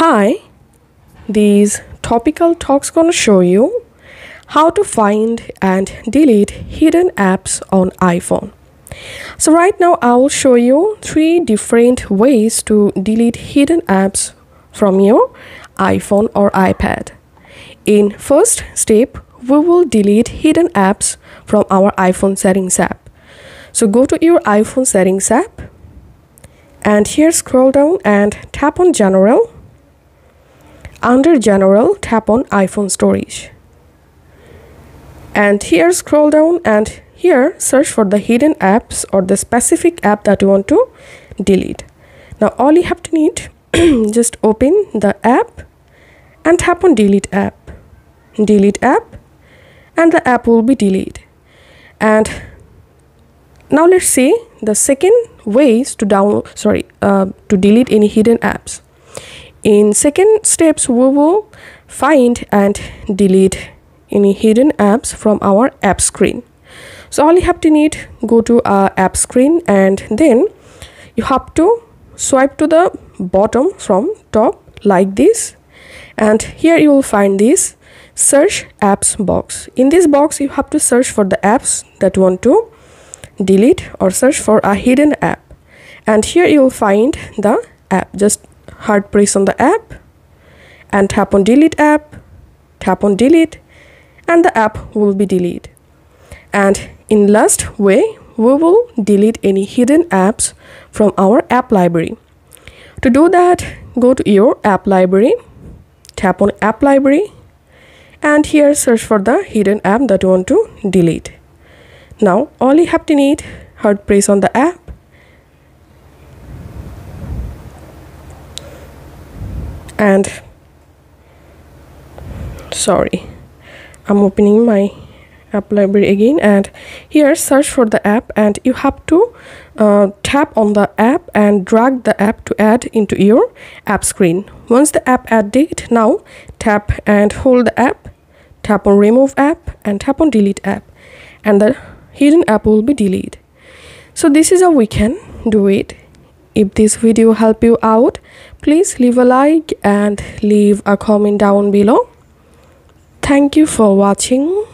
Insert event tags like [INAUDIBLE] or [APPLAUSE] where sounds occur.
Hi, these topical talks gonna show you how to find and delete hidden apps on iPhone. So right now I will show you three different ways to delete hidden apps from your iPhone or iPad. In first step, we will delete hidden apps from our iPhone settings app. So go to your iPhone settings app and here scroll down and tap on general under general tap on iphone storage. And here scroll down and here search for the hidden apps or the specific app that you want to delete. Now all you have to need [CLEARS THROAT] just open the app and tap on delete app. Delete app and the app will be deleted. And now let's see the second ways to download sorry uh, to delete any hidden apps in second steps we will find and delete any hidden apps from our app screen. So all you have to need go to our app screen and then you have to swipe to the bottom from top like this. And here you will find this search apps box. In this box you have to search for the apps that want to delete or search for a hidden app. And here you will find the app. Just hard press on the app and tap on delete app tap on delete and the app will be deleted. And in last way we will delete any hidden apps from our app library. To do that go to your app library tap on app library and here search for the hidden app that you want to delete. Now all you have to need hard press on the app and sorry I'm opening my app library again and here search for the app and you have to uh, tap on the app and drag the app to add into your app screen. Once the app added now tap and hold the app tap on remove app and tap on delete app and the hidden app will be deleted. So this is how we can do it. If this video help you out please leave a like and leave a comment down below. Thank you for watching